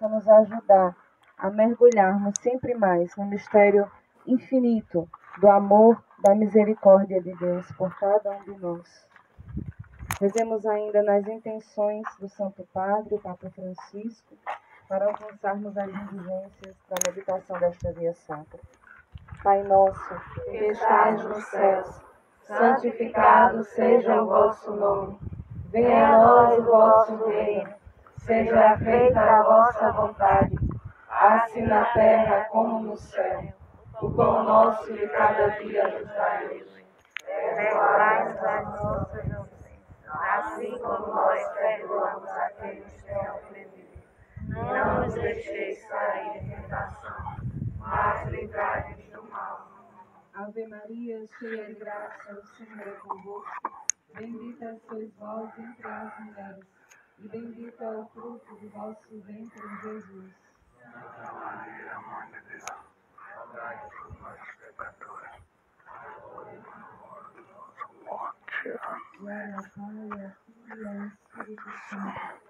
possa nos ajudar a mergulharmos sempre mais no mistério infinito do amor, da misericórdia de Deus por cada um de nós. Rezemos ainda nas intenções do Santo Padre, o Papa Francisco, para alcançarmos as exigências da meditação desta via sacra. Pai nosso, que estais nos céus, santificado seja o vosso nome. Venha a nós o vosso reino. Seja feita a vossa vontade, assim na terra como no céu. O pão nosso de cada dia nos dai hoje. Perdoai-nos as nossas ofensas, assim como nós perdoamos a quem nos tem ofendido. Não nos deixeis cair em tentação, mas livrai-nos do mal. Ave Maria, cheia de graça, o Senhor é convosco. Bendita sois vós entre as mulheres, e bendito é o fruto do vosso ventre, Jesus. Santa Maria, Mãe de Deus, rogai por nós, pecadores, agora e na hora de nossa morte. Glória ao Pai, Filho e Espírito Santo